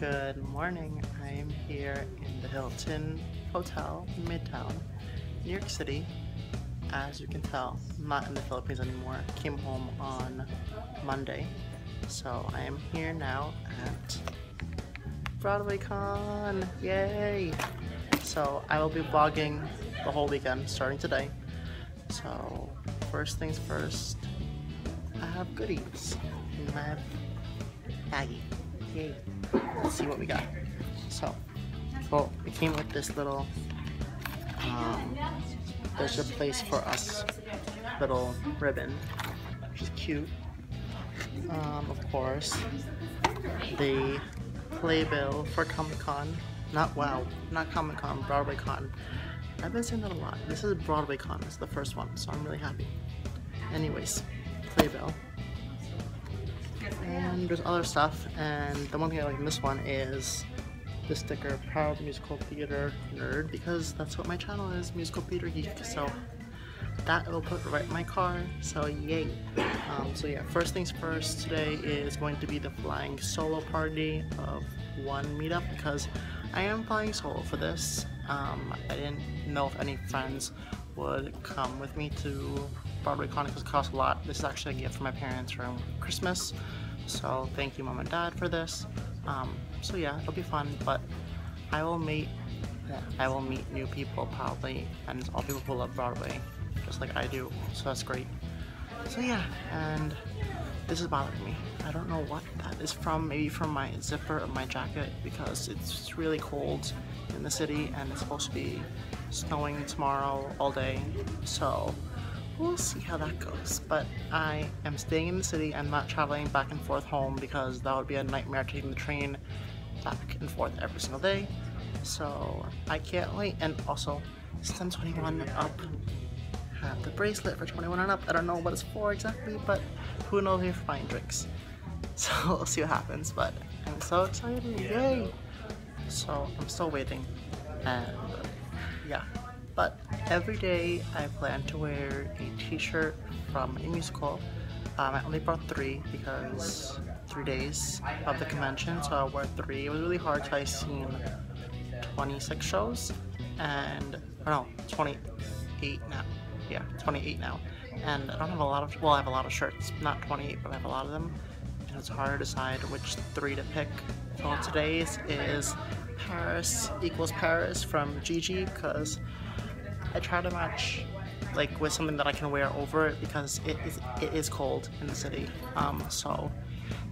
Good morning. I am here in the Hilton Hotel Midtown, New York City. As you can tell, not in the Philippines anymore. Came home on Monday. So I am here now at BroadwayCon. Yay! So I will be vlogging the whole weekend starting today. So first things first, I have goodies in my baggie. Yay. Let's see what we got. So, well, it came with this little, um, there's a place for us little ribbon, which is cute. Um, of course, the playbill for Comic Con. Not wow, not Comic Con, Broadway Con. I've been saying that a lot. This is Broadway Con. It's the first one, so I'm really happy. Anyways, playbill. And there's other stuff, and the one thing I like in this one is the sticker Proud Musical Theater Nerd because that's what my channel is, Musical Theater Geek. So that will put right in my car. So yay! Um, so yeah, first things first. Today is going to be the flying solo party of one meetup because I am flying solo for this. Um, I didn't know if any friends would come with me to BroadwayCon because it costs a lot. This is actually a gift for my parents from Christmas. So thank you mom and dad for this. Um, so yeah, it'll be fun, but I will meet I will meet new people probably and all people who love Broadway, just like I do. So that's great. So yeah, and this is bothering me. I don't know what that is from, maybe from my zipper of my jacket because it's really cold in the city and it's supposed to be snowing tomorrow all day. So we'll see how that goes. But I am staying in the city. I'm not traveling back and forth home because that would be a nightmare taking the train back and forth every single day. So I can't wait. And also, since I'm 21 up, have the bracelet for 21 and up. I don't know what it's for exactly, but who knows if you're drinks. So we'll see what happens. But I'm so excited. Yay! So I'm still waiting. And yeah. But every day I plan to wear a t-shirt from a musical. Um, I only brought three because three days of the convention, so I wore three. It was really hard because I seen 26 shows and, no, 28 now. Yeah, 28 now. And I don't have a lot of, well, I have a lot of shirts, not 28, but I have a lot of them. And it's hard to decide which three to pick. So today's is Paris equals Paris from Gigi because I try to match like with something that I can wear over it because it is it is cold in the city. Um, so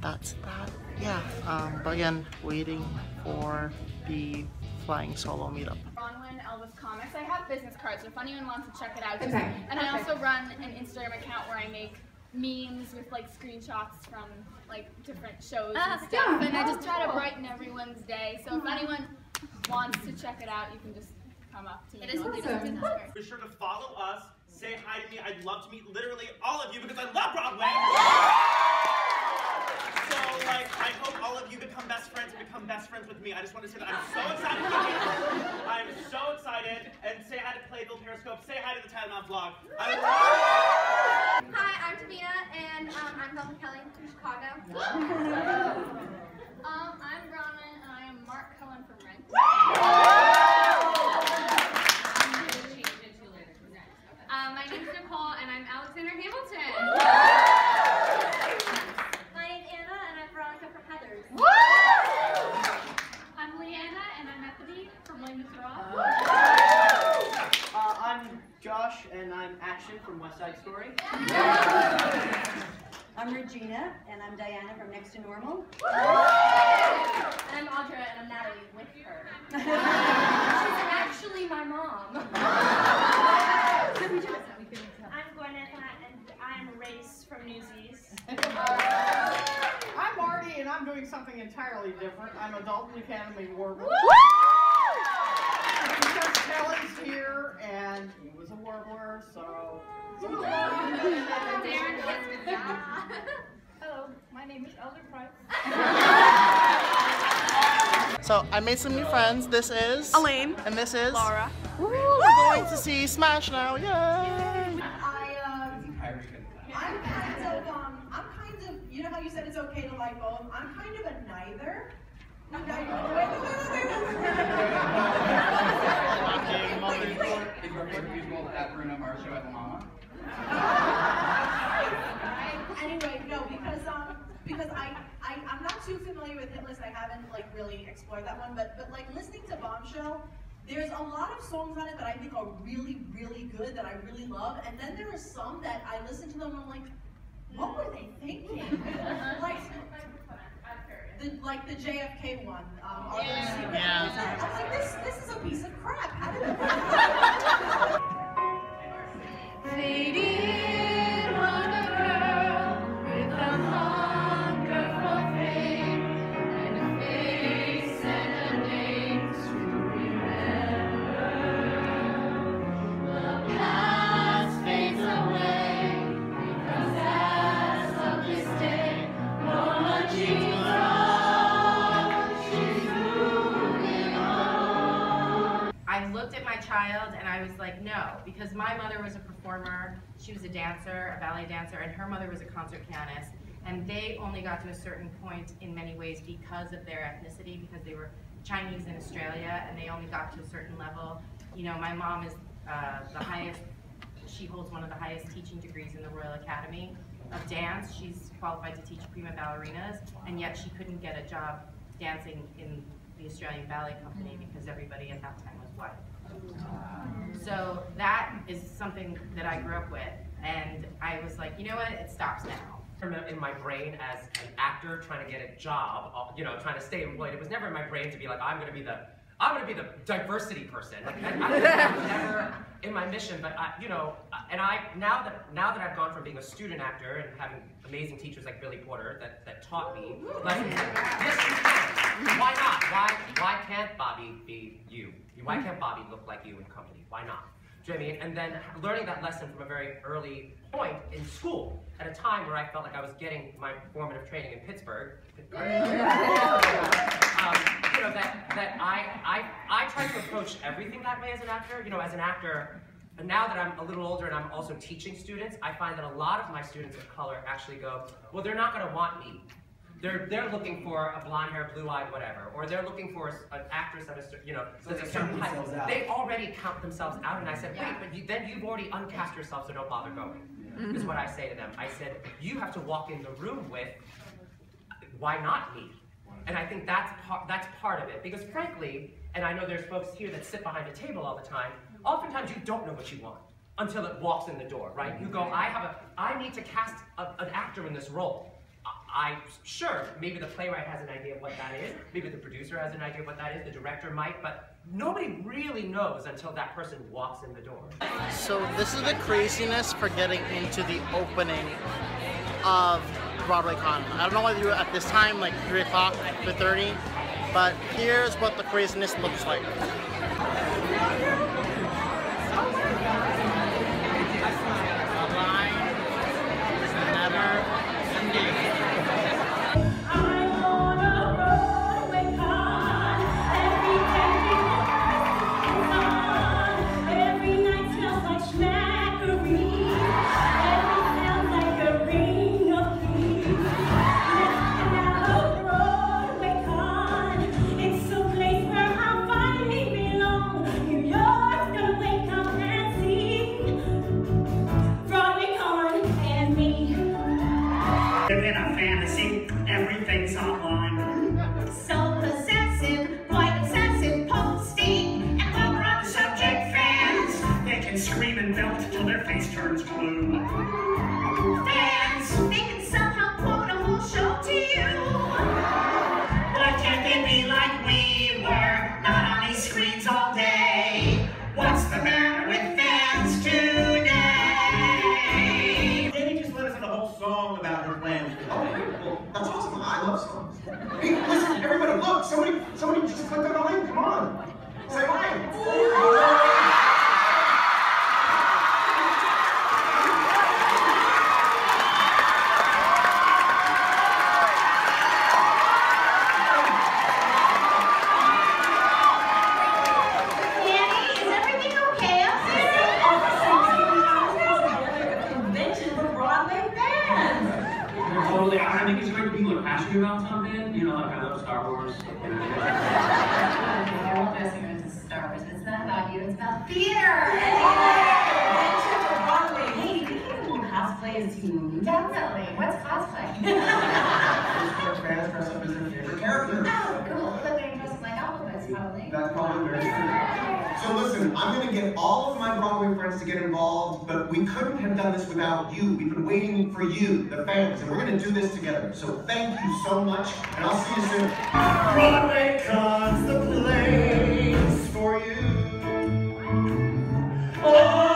that's that. Yeah. Um, but again, waiting for the flying solo meetup. Bronwyn Elvis Comics. I have business cards if anyone wants to check it out. Okay. And I also run an Instagram account where I make memes with like screenshots from like different shows Ah, and stuff. yeah, and I just try to brighten everyone's day. So if anyone wants to check it out, you can just come up to me. It is and I'll awesome. Be sure to follow us, say hi to me. I'd love to meet literally all of you because I love Broadway. So, like, I hope all of you become best friends and become best friends with me. I just want to say that I'm so excited to meet you. I'm so excited. And say hi to Playbill Periscope. Say hi to the Titanov vlog. I love Hi, I'm Davina, and um, I'm Velma Kelly from Chicago. Um, I'm Bronwyn and I am Mark Cohen from Rent. Um, my name's Nicole, and I'm Alexander Hamilton. My name's Anna, and I'm Veronica from Heather's. I'm Leanna, and I'm Methody from Les Miserables. Uh, I'm Josh, and I'm Action from West Side Story. I'm Regina, and I'm Diana from Next to Normal. And I'm Audra, and I'm Natalie with her. She's actually my mom. I'm Gwyneth, and I'm Race from Newsies. I'm Marty, and I'm doing something entirely different. I'm a Dalton Academy warbler. Because Kelly's here, and he was a warbler, so. Hello, my name is Elder Price. So I made some new friends. This is Elaine. and this is Laura. Woo, we're going to see Smash now. Yay! I, um, I'm kind of, um, I'm kind of, you know how you said it's okay to like both? I'm kind of a neither. No, no, wait, wait, wait, wait, wait, wait. Is your favorite musical at Bruno Mars show at the Mama? Anyway, no, because um, because I, I I'm not too familiar with Hit List. I haven't like really explored that one, but but like listening to Bombshell, there's a lot of songs on it that I think are really really good that I really love, and then there are some that I listen to them and I'm like, what were they thinking? like. The, like the JFK one, um, Arthur Yeah. C. Yeah. Looked at my child and I was like, no, because my mother was a performer, she was a dancer, a ballet dancer, and her mother was a concert pianist. And they only got to a certain point in many ways because of their ethnicity, because they were Chinese in Australia, and they only got to a certain level. You know, my mom is uh, the highest, she holds one of the highest teaching degrees in the Royal Academy of Dance. She's qualified to teach prima ballerinas, and yet she couldn't get a job dancing in the Australian Ballet Company because everybody at that time was white. So that is something that I grew up with, and I was like, you know what, it stops now. in my brain as an actor trying to get a job, you know, trying to stay employed. It was never in my brain to be like, I'm gonna be the, I'm gonna be the diversity person. Like, I, I, never in my mission. But I, you know, and I now that now that I've gone from being a student actor and having amazing teachers like Billy Porter that, that taught me, like, you. Why not? Why why can't Bobby be you? Why can't Bobby look like you in company? Why not? Do you know what I mean? And then learning that lesson from a very early point in school, at a time where I felt like I was getting my formative training in Pittsburgh. um, you know, that, that I, I, I try to approach everything that way as an actor. You know, as an actor, and now that I'm a little older and I'm also teaching students, I find that a lot of my students of color actually go, well, they're not going to want me. They're, they're looking for a blonde hair, blue eyed, whatever, or they're looking for an actress that is, you know, So that's they a certain count type. They already count themselves out, and I said, wait, but you, then you've already uncast yourself, so don't bother going. Is what I say to them. I said, you have to walk in the room with, why not me? And I think that's part, that's part of it. Because frankly, and I know there's folks here that sit behind a table all the time, oftentimes you don't know what you want until it walks in the door, right? You go, I have a, I need to cast a, an actor in this role. I, I- sure, maybe the playwright has an idea of what that is, maybe the producer has an idea of what that is, the director might, but nobody really knows until that person walks in the door. So this is the craziness for getting into the opening of Broadway Con. I don't know whether you at this time, like 3 o'clock, 3.30, but here's what the craziness looks like. Why be like we were, not on these screens all day? What's the matter with fans today? Danny just let us have a whole song about her plans. Oh, well, that's awesome. I love songs. Hey, listen, everybody, look. Somebody, somebody just clicked on the link. Come on. Say hi. Danny, is everything okay up Convention for Broadway fans. Totally, I think it's great that people are passionate about something, you know, like I love Star Wars. You're all dressing as Star Wars. It's not about you, it's about theater. Hey, you can do cosplays too. Definitely. What's cosplay? Fans dress up as their favorite character. Oh, cool. Look, they're dressed like alphabets, probably. That's probably very true. So listen, I'm gonna get all of my Broadway friends to get involved, but we couldn't have done this without you. We've been waiting for you, the fans, and we're gonna do this together. So thank you so much, and I'll see you soon. Broadway Con's the place for you. All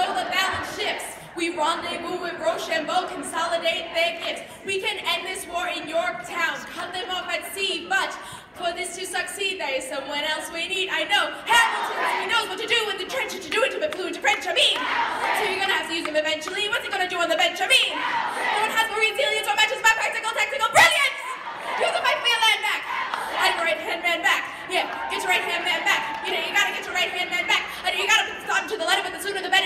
and solar balance ships. We rendezvous with Rochambeau, consolidate their gifts. We can end this war in Yorktown, cut them off at sea, but for this to succeed, there is someone else we need. I know Hamilton, he knows what to do in the trenches to do it to be fluent to French. I mean, so you're gonna have to use him eventually. What's he gonna do on the bench? I mean, no one has more resilience or matches my practical, tactical brilliance. Use the fight for your land back. And your right hand man back. Yeah, get your right hand man back. You know, you gotta get your right hand man back. I you gotta put the into the letter, but the sooner the better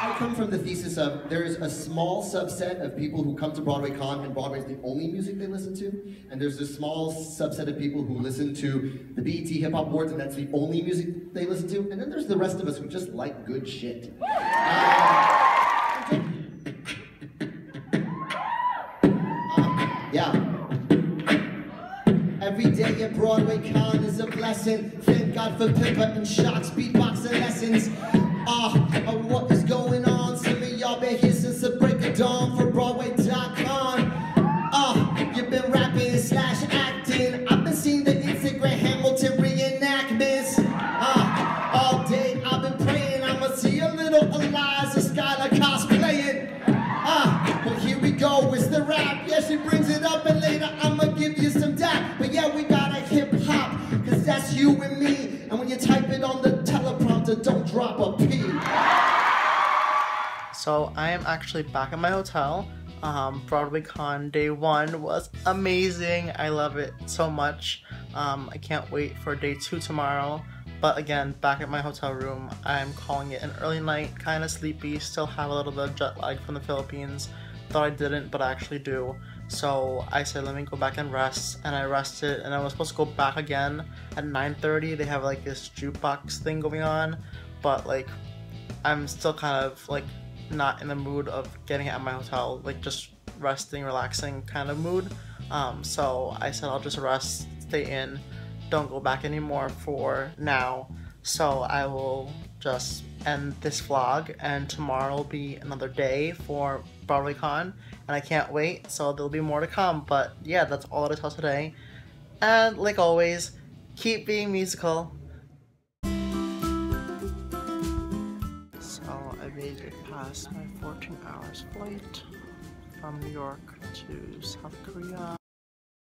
I come from the thesis of there's a small subset of people who come to Broadway Con and Broadway is the only music they listen to, and there's a small subset of people who listen to the BET Hip Hop Awards and that's the only music they listen to, and then there's the rest of us who just like good shit. Um, yeah. Every day at Broadway Con is a blessing. God for and Shock's beatboxing lessons. Ah, uh, what is going on? Some of y'all been here since the break of dawn for Broadway.com. Ah, you've been rapping slash acting. I've been seeing the Instagram Hamilton reenactments. Ah, all day I've been praying I'ma see a little Eliza drop a P. So I am actually back at my hotel. Um, Broadway Con day one was amazing. I love it so much. Um, I can't wait for day two tomorrow. But again, back at my hotel room, I'm calling it an early night, kind of sleepy, still have a little bit of jet lag from the Philippines. Thought I didn't, but I actually do. So I said, let me go back and rest, and I rested, and I was supposed to go back again at 9.30. They have like this jukebox thing going on, but like, I'm still kind of like not in the mood of getting at my hotel, like just resting, relaxing kind of mood. Um, so I said I'll just rest, stay in, don't go back anymore for now. So I will just end this vlog, and tomorrow will be another day for BroadwayCon, and I can't wait. So there'll be more to come. But yeah, that's all I tell today. And like always, keep being musical. My 14 hours flight from New York to South Korea.